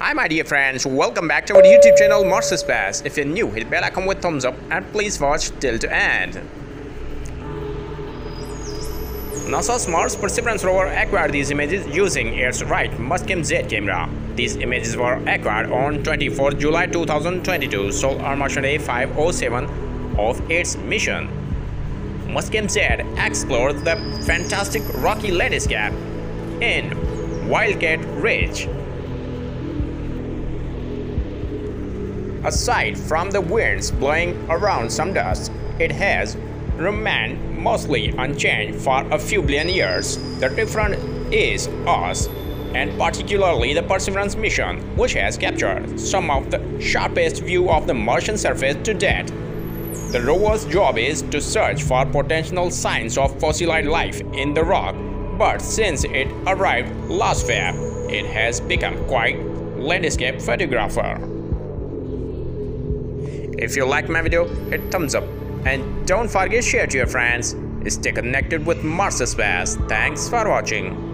Hi my dear friends, welcome back to our YouTube channel Mars Space. If you're new, hit bell icon with thumbs up and please watch till to end. NASA's Mars Perseverance rover acquired these images using its right Mastcam Z camera. These images were acquired on 24 July 2022, Solar Martian Day 507 of its mission. Mastcam Z explored the fantastic rocky landscape in Wildcat Ridge Aside from the winds blowing around some dust, it has remained mostly unchanged for a few billion years. The difference is us, and particularly the Perseverance mission, which has captured some of the sharpest view of the Martian surface to date. The rover's job is to search for potential signs of fossilized life in the rock, but since it arrived last Feb, it has become quite landscape photographer. If you like my video, hit thumbs up and don't forget to share to your friends. Stay connected with Mars Space. Thanks for watching.